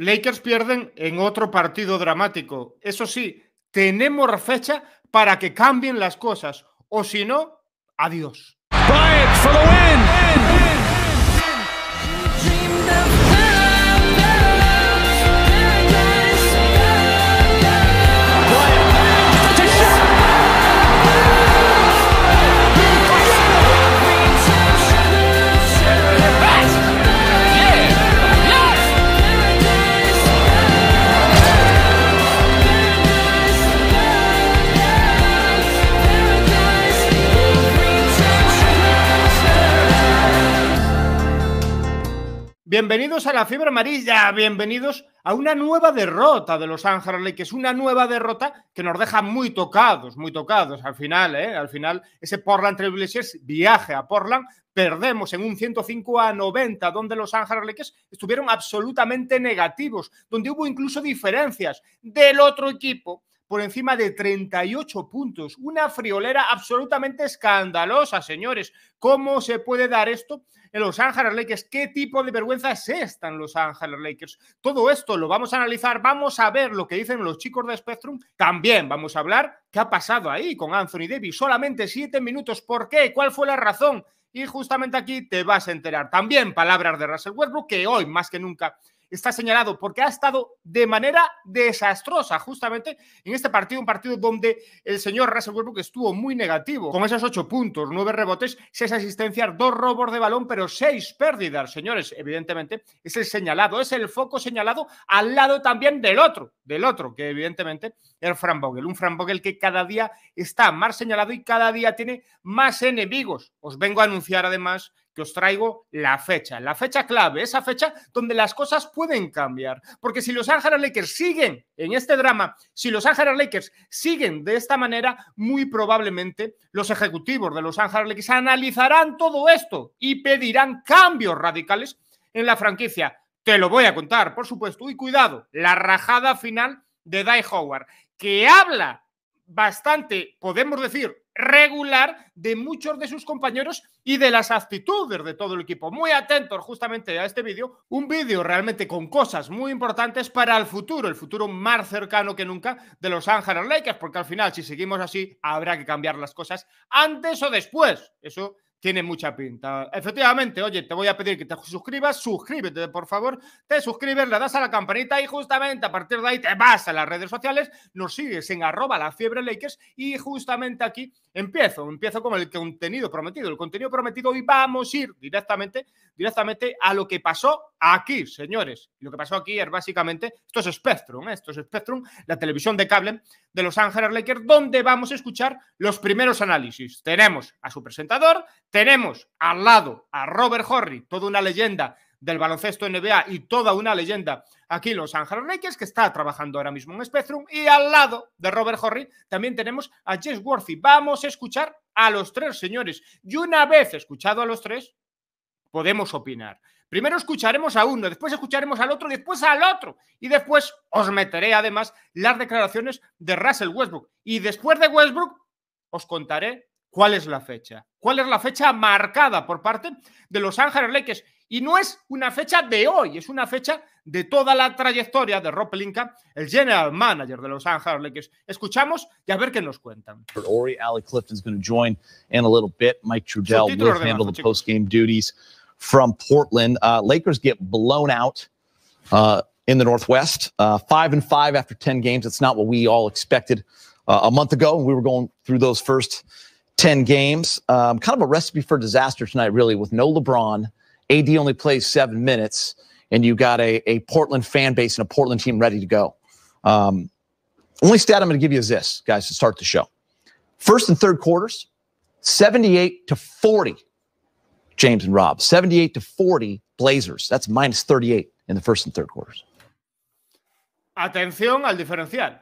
Lakers pierden en otro partido dramático. Eso sí, tenemos fecha para que cambien las cosas. O si no, adiós. Bienvenidos a la fiebre amarilla, bienvenidos a una nueva derrota de Los Ángeles Lakers, una nueva derrota que nos deja muy tocados, muy tocados al final, ¿eh? Al final ese Portland Trailblazers viaje a Portland, perdemos en un 105 a 90, donde Los Ángeles Lakers estuvieron absolutamente negativos, donde hubo incluso diferencias del otro equipo por encima de 38 puntos. Una friolera absolutamente escandalosa, señores. ¿Cómo se puede dar esto en Los Ángeles Lakers? ¿Qué tipo de vergüenza es esta en Los Ángeles Lakers? Todo esto lo vamos a analizar, vamos a ver lo que dicen los chicos de Spectrum. También vamos a hablar qué ha pasado ahí con Anthony Davis. Solamente siete minutos. ¿Por qué? ¿Cuál fue la razón? Y justamente aquí te vas a enterar. También palabras de Russell Westbrook, que hoy más que nunca está señalado porque ha estado de manera desastrosa justamente en este partido, un partido donde el señor Russell Westbrook estuvo muy negativo, con esos ocho puntos, nueve rebotes, seis asistencias, dos robos de balón, pero seis pérdidas, señores, evidentemente es el señalado, es el foco señalado al lado también del otro, del otro, que evidentemente es Fran Vogel, un Fran Vogel que cada día está más señalado y cada día tiene más enemigos. Os vengo a anunciar además que os traigo la fecha, la fecha clave, esa fecha donde las cosas pueden cambiar. Porque si los Ángeles Lakers siguen en este drama, si los Ángeles Lakers siguen de esta manera, muy probablemente los ejecutivos de los Ángeles Lakers analizarán todo esto y pedirán cambios radicales en la franquicia. Te lo voy a contar, por supuesto. Y cuidado, la rajada final de Die Howard, que habla bastante, podemos decir, regular de muchos de sus compañeros y de las actitudes de todo el equipo. Muy atentos justamente a este vídeo, un vídeo realmente con cosas muy importantes para el futuro, el futuro más cercano que nunca de los Ángeles Lakers, porque al final si seguimos así habrá que cambiar las cosas antes o después. Eso tiene mucha pinta. Efectivamente, oye, te voy a pedir que te suscribas, suscríbete, por favor, te suscribes, le das a la campanita y justamente a partir de ahí te vas a las redes sociales, nos sigues en arroba la fiebre Lakers y justamente aquí empiezo, empiezo con el contenido prometido, el contenido prometido y vamos a ir directamente, directamente a lo que pasó aquí, señores. Lo que pasó aquí es básicamente, esto es Spectrum, ¿eh? esto es Spectrum, la televisión de cable de Los Ángeles Lakers, donde vamos a escuchar los primeros análisis. Tenemos a su presentador, tenemos al lado a Robert Horry, toda una leyenda del baloncesto NBA y toda una leyenda aquí Los Ángeles Lakers, que está trabajando ahora mismo en Spectrum. Y al lado de Robert Horry también tenemos a Jess Worthy. Vamos a escuchar a los tres señores. Y una vez escuchado a los tres, podemos opinar. Primero escucharemos a uno, después escucharemos al otro, después al otro. Y después os meteré además las declaraciones de Russell Westbrook. Y después de Westbrook os contaré cuál es la fecha. ¿Cuál es la fecha marcada por parte de Los Ángeles Lakers? Y no es una fecha de hoy, es una fecha de toda la trayectoria de Rob Pelinka, el general manager de Los Ángeles Lakers. Escuchamos y a ver qué nos cuentan. Ori, Ali Clifton's going to join in a little bit. Mike Trudell will handle the post-game duties from Portland. Uh, Lakers get blown out uh, in the Northwest. Uh, five and five after 10 games. It's not what we all expected uh, a month ago. We were going through those first 10 games. Um, kind of a recipe for disaster tonight, really, with no LeBron. AD only plays seven minutes, and you got a, a Portland fan base and a Portland team ready to go. Um, only stat I'm going to give you is this, guys, to start the show. First and third quarters, 78 to 40, James and Rob. 78 to 40 Blazers. That's minus 38 in the first and third quarters. Atención al diferencial.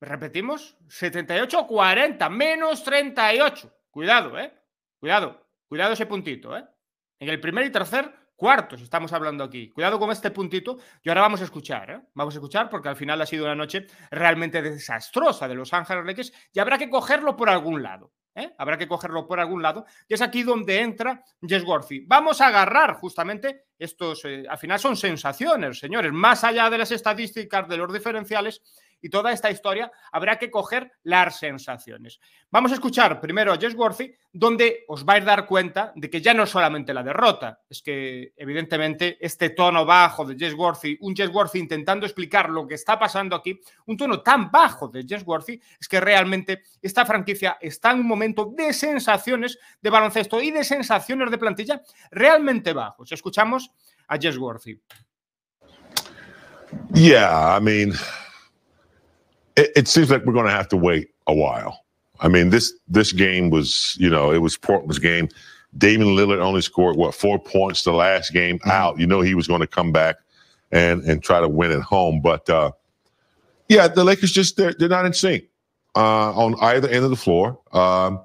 Repetimos, 78-40, menos 38. Cuidado, ¿eh? Cuidado, cuidado ese puntito, ¿eh? En el primer y tercer cuartos estamos hablando aquí. Cuidado con este puntito y ahora vamos a escuchar, ¿eh? Vamos a escuchar porque al final ha sido una noche realmente desastrosa de Los Ángeles Lakers y habrá que cogerlo por algún lado. ¿eh? habrá que cogerlo por algún lado, y es aquí donde entra Jess Worthy. Vamos a agarrar justamente estos, eh, al final son sensaciones, señores, más allá de las estadísticas, de los diferenciales, y toda esta historia, habrá que coger las sensaciones. Vamos a escuchar primero a Jess Worthy, donde os vais a dar cuenta de que ya no es solamente la derrota, es que evidentemente este tono bajo de Jess Worthy, un Jess Worthy intentando explicar lo que está pasando aquí, un tono tan bajo de Jess Worthy, es que realmente esta franquicia está en un momento de sensaciones de baloncesto y de sensaciones de plantilla realmente bajos. Escuchamos a Jess Worthy. Yeah, I mean, it, it seems like we're going to have to wait a while. I mean, this this game was, you know, it was Portland's game. Damian Lillard only scored what four points the last game mm-hmm. out. You know, he was going to come back and and try to win at home, but uh, yeah, the Lakers just they're they're not in sync uh, on either end of the floor. Um,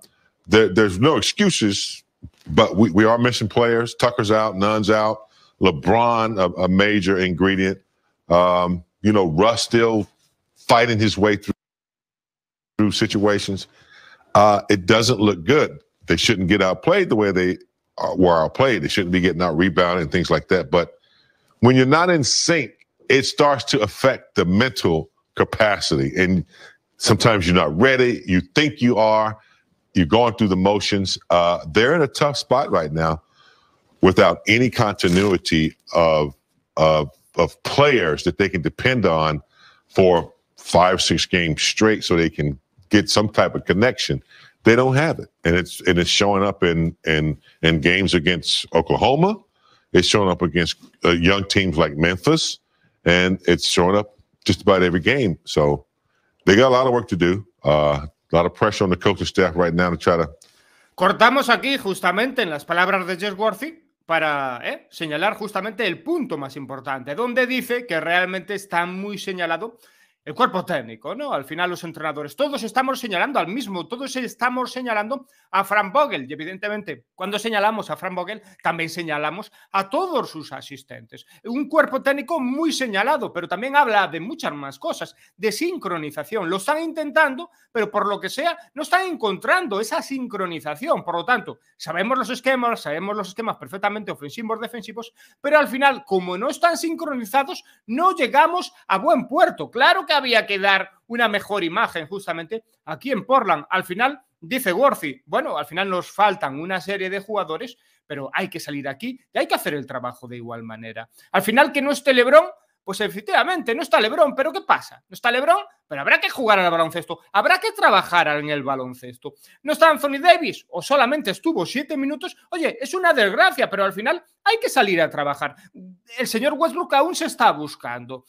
there, there's no excuses, but we, we are missing players. Tucker's out, Nunn's out. LeBron, a, a major ingredient. Um, you know, Russ still fighting his way through, through situations. Uh, it doesn't look good. They shouldn't get outplayed the way they uh, were outplayed. They shouldn't be getting out rebounded and things like that. But when you're not in sync, it starts to affect the mental capacity. And sometimes you're not ready. You think you are. You're going through the motions. Uh, they're in a tough spot right now without any continuity of, of, of players that they can depend on for five, six games straight so they can get some type of connection. They don't have it. And it's and it's showing up in in in games against Oklahoma. It's showing up against uh, young teams like Memphis, and it's showing up just about every game. So they got a lot of work to do. Uh, a lot of pressure on the coaching staff right now to try to. Cortamos aquí justamente en las palabras de Jess Worthy para ¿eh? señalar justamente el punto más importante, donde dice que realmente está muy señalado el cuerpo técnico, ¿no? Al final los entrenadores, todos estamos señalando al mismo, todos estamos señalando a Frank Vogel y evidentemente cuando señalamos a Frank Vogel también señalamos a todos sus asistentes. Un cuerpo técnico muy señalado, pero también habla de muchas más cosas, de sincronización. Lo están intentando, pero por lo que sea no están encontrando esa sincronización. Por lo tanto, sabemos los esquemas, sabemos los esquemas perfectamente ofensivos, defensivos, pero al final como no están sincronizados, no llegamos a buen puerto. Claro que había que dar una mejor imagen justamente aquí en Portland. Al final, dice Worthy, bueno, al final nos faltan una serie de jugadores, pero hay que salir aquí y hay que hacer el trabajo de igual manera. Al final, que no esté Lebron, pues efectivamente, no está Lebron, pero ¿qué pasa? No está Lebron, pero habrá que jugar al baloncesto, habrá que trabajar en el baloncesto. No está Anthony Davis, o solamente estuvo siete minutos. Oye, es una desgracia, pero al final hay que salir a trabajar. El señor Westbrook aún se está buscando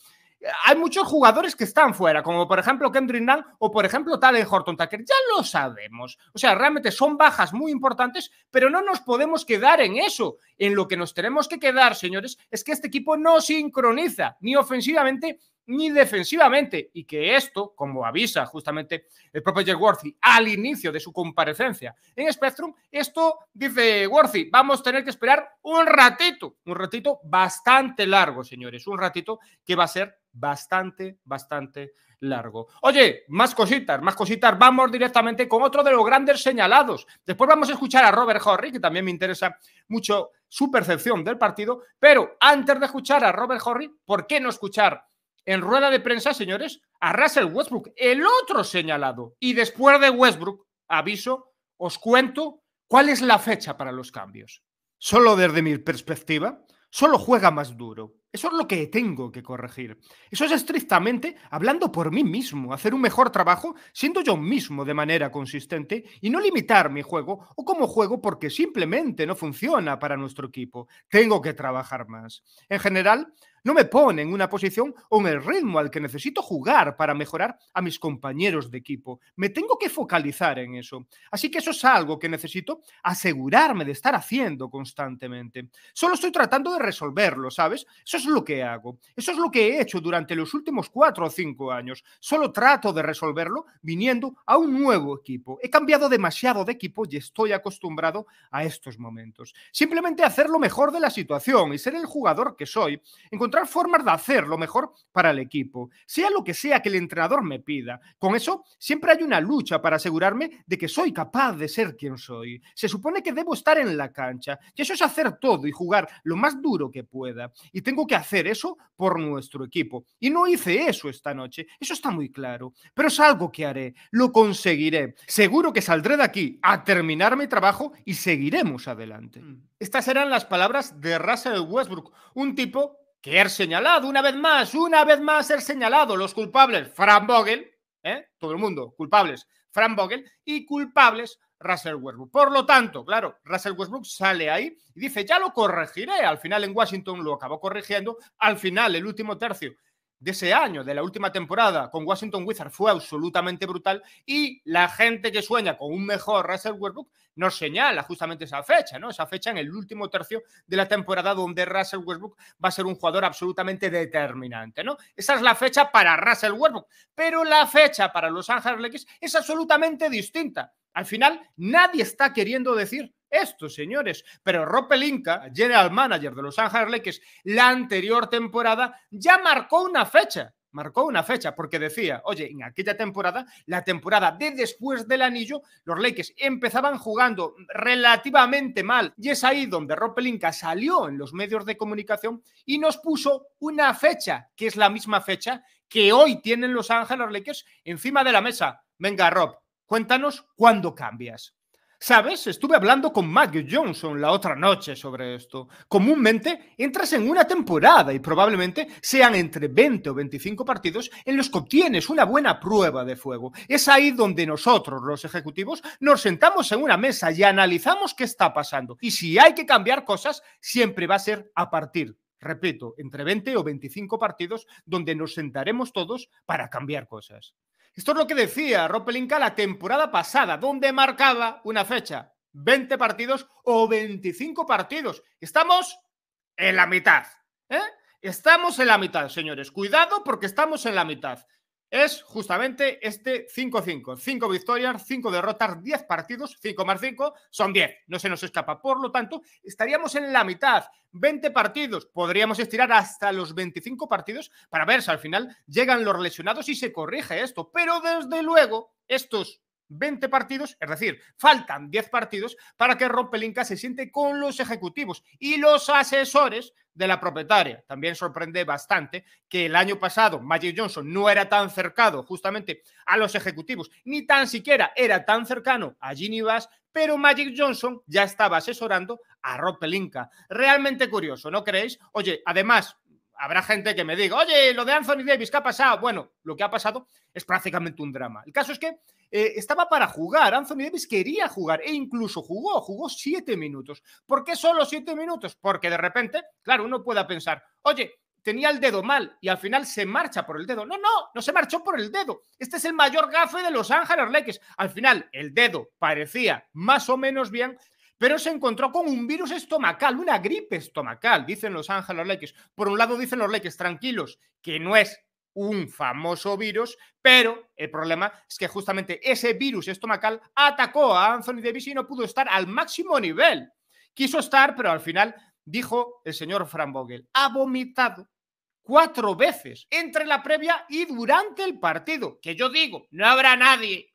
hay muchos jugadores que están fuera, como por ejemplo Kendrick Nunn o por ejemplo Talen Horton Tucker. Ya lo sabemos. O sea, realmente son bajas muy importantes, pero no nos podemos quedar en eso. En lo que nos tenemos que quedar, señores, es que este equipo no sincroniza ni ofensivamente ni defensivamente y que esto, como avisa justamente el propio Jeff Worthy al inicio de su comparecencia en Spectrum, esto, dice Worthy, vamos a tener que esperar un ratito, un ratito bastante largo, señores, un ratito que va a ser bastante, bastante largo. Oye, más cositas, más cositas. Vamos directamente con otro de los grandes señalados. Después vamos a escuchar a Robert Horry, que también me interesa mucho su percepción del partido. Pero antes de escuchar a Robert Horry, ¿por qué no escuchar en rueda de prensa, señores, a Russell Westbrook, el otro señalado? Y después de Westbrook, aviso, os cuento cuál es la fecha para los cambios. Solo desde mi perspectiva, solo juega más duro. Eso es lo que tengo que corregir. Eso es estrictamente hablando por mí mismo, hacer un mejor trabajo siendo yo mismo de manera consistente y no limitar mi juego o como juego porque simplemente no funciona para nuestro equipo. Tengo que trabajar más. En general, no me pone en una posición o en el ritmo al que necesito jugar para mejorar a mis compañeros de equipo. Me tengo que focalizar en eso. Así que eso es algo que necesito asegurarme de estar haciendo constantemente. Solo estoy tratando de resolverlo, ¿sabes? Eso es lo que hago. Eso es lo que he hecho durante los últimos cuatro o cinco años. Solo trato de resolverlo viniendo a un nuevo equipo. He cambiado demasiado de equipo y estoy acostumbrado a estos momentos. Simplemente hacer lo mejor de la situación y ser el jugador que soy. Encontrar formas de hacer lo mejor para el equipo, sea lo que sea que el entrenador me pida. Con eso siempre hay una lucha para asegurarme de que soy capaz de ser quien soy. Se supone que debo estar en la cancha y eso es hacer todo y jugar lo más duro que pueda. Y tengo que hacer eso por nuestro equipo. Y no hice eso esta noche, eso está muy claro. Pero es algo que haré, lo conseguiré. Seguro que saldré de aquí a terminar mi trabajo y seguiremos adelante. Mm. Estas eran las palabras de Russell Westbrook, un tipo que er señalado una vez más, una vez más ser señalado, los culpables, Frank Vogel, ¿eh? todo el mundo, culpables, Frank Vogel, y culpables, Russell Westbrook. Por lo tanto, claro, Russell Westbrook sale ahí y dice, ya lo corregiré. Al final en Washington lo acabó corrigiendo. Al final, el último tercio de ese año, de la última temporada con Washington Wizards fue absolutamente brutal y la gente que sueña con un mejor Russell Westbrook nos señala justamente esa fecha, ¿no? Esa fecha en el último tercio de la temporada donde Russell Westbrook va a ser un jugador absolutamente determinante, ¿no? Esa es la fecha para Russell Westbrook, pero la fecha para Los Ángeles Lakers es absolutamente distinta. Al final, nadie está queriendo decir esto, señores. Pero Rob Pelinka, general manager de Los Ángeles Lakers, la anterior temporada ya marcó una fecha. Marcó una fecha porque decía, oye, en aquella temporada, la temporada de después del anillo, los Lakers empezaban jugando relativamente mal. Y es ahí donde Rob Pelinka salió en los medios de comunicación y nos puso una fecha, que es la misma fecha que hoy tienen Los Ángeles Lakers encima de la mesa. Venga, Rob, cuéntanos cuándo cambias. ¿Sabes? Estuve hablando con Magic Johnson la otra noche sobre esto. Comúnmente entras en una temporada y probablemente sean entre 20 o 25 partidos en los que obtienes una buena prueba de fuego. Es ahí donde nosotros, los ejecutivos, nos sentamos en una mesa y analizamos qué está pasando. Y si hay que cambiar cosas, siempre va a ser a partir repito, entre 20 o 25 partidos donde nos sentaremos todos para cambiar cosas. Esto es lo que decía Rob Pelinka la temporada pasada, donde marcaba una fecha, 20 partidos o 25 partidos. Estamos en la mitad. ¿eh? Estamos en la mitad, señores. Cuidado porque estamos en la mitad es justamente este 5-5. 5 victorias, 5 derrotas, 10 partidos, 5 más 5 son 10. No se nos escapa. Por lo tanto, estaríamos en la mitad. 20 partidos. Podríamos estirar hasta los 25 partidos para ver si al final llegan los lesionados y se corrige esto. Pero desde luego, estos 20 partidos, es decir, faltan 10 partidos para que Rob Pelinka se siente con los ejecutivos y los asesores de la propietaria. También sorprende bastante que el año pasado Magic Johnson no era tan cercano justamente a los ejecutivos, ni tan siquiera era tan cercano a Ginny Bass, pero Magic Johnson ya estaba asesorando a Rob Pelinka. Realmente curioso, ¿no creéis? Oye, además, habrá gente que me diga, oye, lo de Anthony Davis, ¿qué ha pasado? Bueno, lo que ha pasado es prácticamente un drama. El caso es que eh, estaba para jugar, Anthony Davis quería jugar e incluso jugó, jugó siete minutos. ¿Por qué solo siete minutos? Porque de repente, claro, uno pueda pensar, oye, tenía el dedo mal y al final se marcha por el dedo. No, no, no se marchó por el dedo. Este es el mayor gafe de Los Ángeles Lakers. Al final, el dedo parecía más o menos bien, pero se encontró con un virus estomacal, una gripe estomacal, dicen los Ángeles Lakers. Por un lado dicen los Lakers, tranquilos, que no es un famoso virus, pero el problema es que justamente ese virus estomacal atacó a Anthony Davis y no pudo estar al máximo nivel. Quiso estar, pero al final dijo el señor Fran Vogel, ha vomitado cuatro veces entre la previa y durante el partido. Que yo digo, no habrá nadie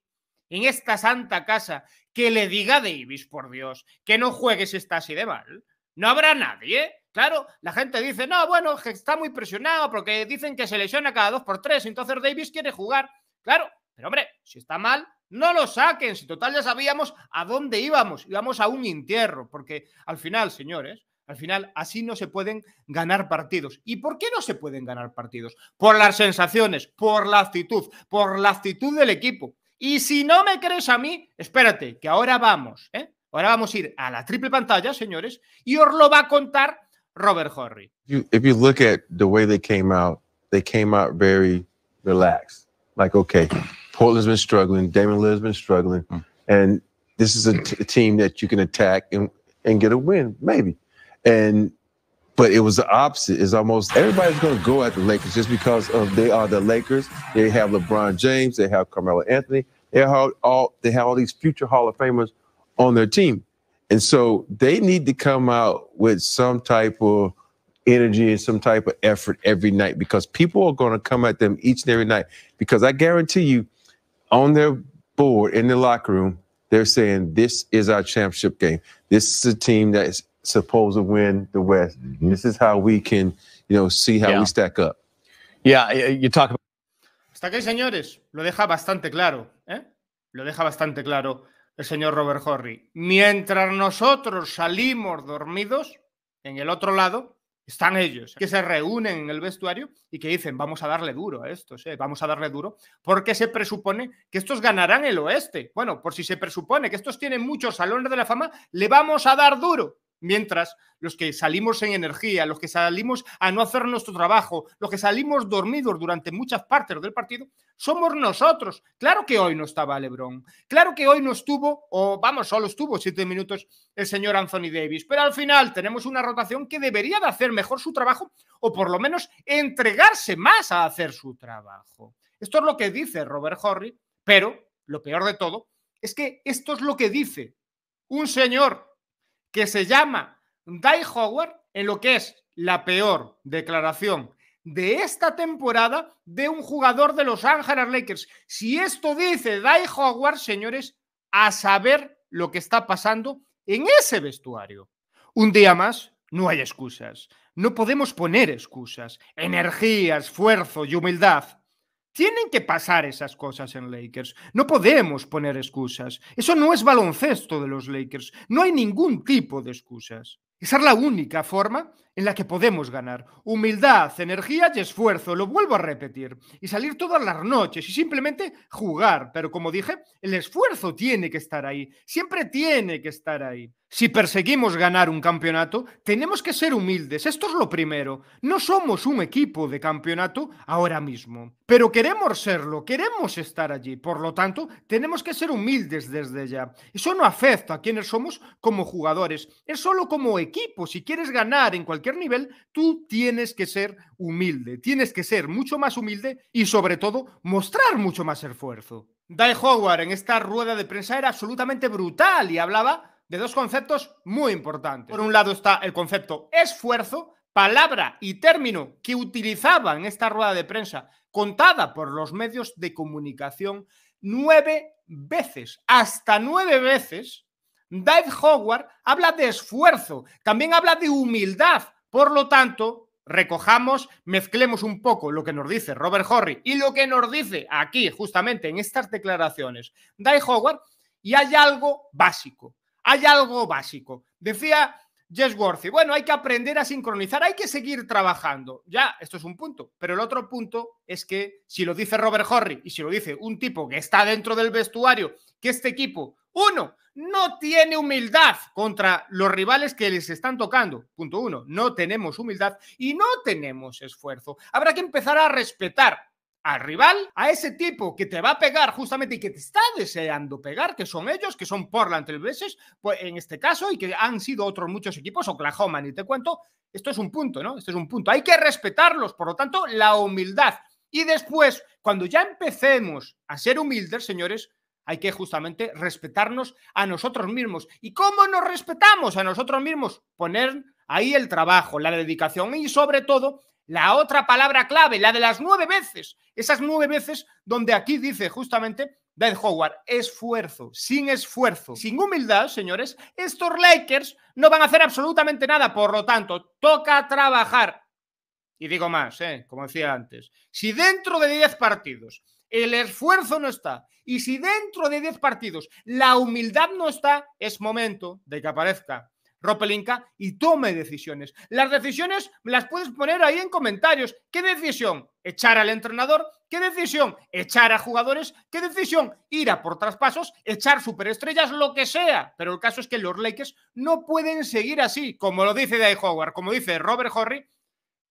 en esta santa casa que le diga a Davis, por Dios, que no juegues está así de mal. No habrá nadie. Claro, la gente dice, no, bueno, está muy presionado porque dicen que se lesiona cada dos por tres, entonces Davis quiere jugar. Claro, pero hombre, si está mal, no lo saquen. Si total ya sabíamos a dónde íbamos, íbamos a un entierro, porque al final, señores, al final así no se pueden ganar partidos. ¿Y por qué no se pueden ganar partidos? Por las sensaciones, por la actitud, por la actitud del equipo. Y si no me crees a mí, espérate, que ahora vamos, ¿eh? Ahora vamos a ir a la triple pantalla, señores, y os lo va a contar Robert Horry. You, if you look at the way they came out, they came out very relaxed. Like, okay, Portland's been struggling, Damon Lillard's been struggling, mm. and this is a, team that you can attack and, and get a win, maybe. And but it was the opposite. It's almost everybody's going to go at the Lakers just because of they are the Lakers. They have LeBron James, they have Carmelo Anthony, they have all they have all these future Hall of Famers on their team, and so they need to come out with some type of energy and some type of effort every night because people are going to come at them each and every night. Because I guarantee you, on their board in the locker room, they're saying this is our championship game. This is a team that is supposed to win the West. Mm-hmm. This is how we can, you know, see how yeah. we stack up. Yeah, you talk about. Hasta aquí, señores, lo deja bastante claro, ¿eh? Lo deja bastante claro el señor Robert Horry. Mientras nosotros salimos dormidos, en el otro lado están ellos, que se reúnen en el vestuario y que dicen, vamos a darle duro a estos, ¿eh? vamos a darle duro, porque se presupone que estos ganarán el oeste. Bueno, por si se presupone que estos tienen muchos salones de la fama, le vamos a dar duro. Mientras los que salimos en energía, los que salimos a no hacer nuestro trabajo, los que salimos dormidos durante muchas partes del partido, somos nosotros. Claro que hoy no estaba Lebron, claro que hoy no estuvo, o vamos, solo estuvo siete minutos el señor Anthony Davis, pero al final tenemos una rotación que debería de hacer mejor su trabajo o por lo menos entregarse más a hacer su trabajo. Esto es lo que dice Robert Horry, pero lo peor de todo es que esto es lo que dice un señor que se llama Die Howard en lo que es la peor declaración de esta temporada de un jugador de Los Ángeles Lakers. Si esto dice Die Howard, señores, a saber lo que está pasando en ese vestuario. Un día más, no hay excusas. No podemos poner excusas. Energía, esfuerzo y humildad tienen que pasar esas cosas en Lakers. No podemos poner excusas. Eso no es baloncesto de los Lakers. No hay ningún tipo de excusas. Esa es la única forma en la que podemos ganar. Humildad, energía y esfuerzo, lo vuelvo a repetir. Y salir todas las noches y simplemente jugar. Pero como dije, el esfuerzo tiene que estar ahí. Siempre tiene que estar ahí. Si perseguimos ganar un campeonato, tenemos que ser humildes. Esto es lo primero. No somos un equipo de campeonato ahora mismo, pero queremos serlo, queremos estar allí. Por lo tanto, tenemos que ser humildes desde ya. Eso no afecta a quienes somos como jugadores. Es solo como equipo. Si quieres ganar en cualquier nivel, tú tienes que ser humilde. Tienes que ser mucho más humilde y sobre todo mostrar mucho más esfuerzo. Dai Howard en esta rueda de prensa era absolutamente brutal y hablaba de dos conceptos muy importantes. Por un lado está el concepto esfuerzo, palabra y término que utilizaba en esta rueda de prensa, contada por los medios de comunicación nueve veces, hasta nueve veces, Dave Howard habla de esfuerzo, también habla de humildad. Por lo tanto, recojamos, mezclemos un poco lo que nos dice Robert Horry y lo que nos dice aquí, justamente en estas declaraciones, Dave Howard, y hay algo básico hay algo básico. Decía Jess Worthy, bueno, hay que aprender a sincronizar, hay que seguir trabajando. Ya, esto es un punto. Pero el otro punto es que si lo dice Robert Horry y si lo dice un tipo que está dentro del vestuario, que este equipo, uno, no tiene humildad contra los rivales que les están tocando. Punto uno, no tenemos humildad y no tenemos esfuerzo. Habrá que empezar a respetar al rival, a ese tipo que te va a pegar justamente y que te está deseando pegar, que son ellos, que son Portland veces, pues en este caso, y que han sido otros muchos equipos, Oklahoma, ni te cuento, esto es un punto, ¿no? Esto es un punto. Hay que respetarlos, por lo tanto, la humildad. Y después, cuando ya empecemos a ser humildes, señores, hay que justamente respetarnos a nosotros mismos. ¿Y cómo nos respetamos a nosotros mismos? Poner ahí el trabajo, la dedicación y sobre todo la otra palabra clave, la de las nueve veces, esas nueve veces donde aquí dice justamente Ben Howard, esfuerzo, sin esfuerzo, sin humildad, señores, estos Lakers no van a hacer absolutamente nada, por lo tanto, toca trabajar. Y digo más, ¿eh? como decía antes, si dentro de diez partidos el esfuerzo no está y si dentro de diez partidos la humildad no está, es momento de que aparezca Ropelinka y tome decisiones. Las decisiones las puedes poner ahí en comentarios. ¿Qué decisión? ¿Echar al entrenador? ¿Qué decisión? ¿Echar a jugadores? ¿Qué decisión? Ir a por traspasos, echar superestrellas, lo que sea. Pero el caso es que los Lakers no pueden seguir así, como lo dice Dave Howard, como dice Robert Horry,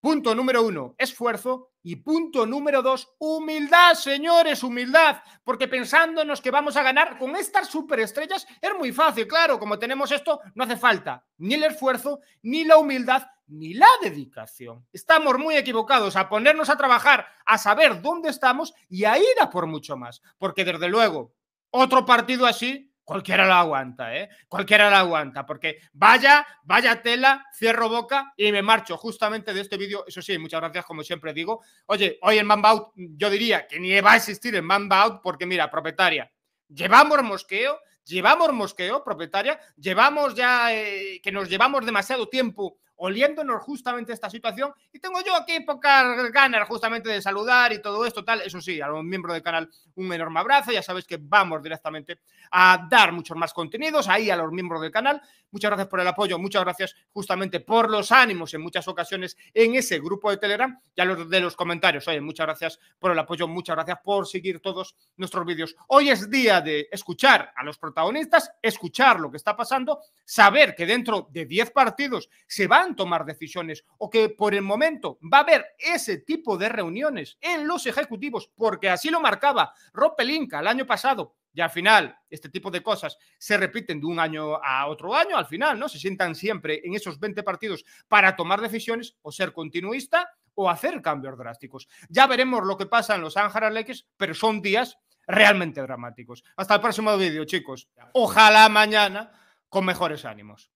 Punto número uno, esfuerzo. Y punto número dos, humildad, señores, humildad. Porque pensándonos que vamos a ganar con estas superestrellas es muy fácil, claro, como tenemos esto, no hace falta ni el esfuerzo, ni la humildad, ni la dedicación. Estamos muy equivocados a ponernos a trabajar, a saber dónde estamos y a ir a por mucho más. Porque desde luego, otro partido así cualquiera la aguanta, ¿eh? Cualquiera la aguanta, porque vaya, vaya tela, cierro boca y me marcho justamente de este vídeo. Eso sí, muchas gracias, como siempre digo. Oye, hoy en Mambout yo diría que ni va a existir en Mambout porque mira, propietaria, llevamos mosqueo, llevamos mosqueo, propietaria, llevamos ya eh, que nos llevamos demasiado tiempo oliéndonos justamente esta situación. Y tengo yo aquí pocas ganas justamente de saludar y todo esto, tal. Eso sí, a los miembros del canal un enorme abrazo. Ya sabéis que vamos directamente a dar muchos más contenidos ahí a los miembros del canal. Muchas gracias por el apoyo, muchas gracias justamente por los ánimos en muchas ocasiones en ese grupo de Telegram y a los de los comentarios. Oye, muchas gracias por el apoyo, muchas gracias por seguir todos nuestros vídeos. Hoy es día de escuchar a los protagonistas, escuchar lo que está pasando, saber que dentro de 10 partidos se van tomar decisiones o que por el momento va a haber ese tipo de reuniones en los ejecutivos, porque así lo marcaba Rob Pelinka el año pasado. Y al final, este tipo de cosas se repiten de un año a otro año, al final, ¿no? Se sientan siempre en esos 20 partidos para tomar decisiones o ser continuista o hacer cambios drásticos. Ya veremos lo que pasa en los Ángeles Lakers, pero son días realmente dramáticos. Hasta el próximo vídeo, chicos. Ojalá mañana con mejores ánimos.